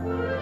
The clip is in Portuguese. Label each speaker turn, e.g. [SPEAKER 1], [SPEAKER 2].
[SPEAKER 1] Música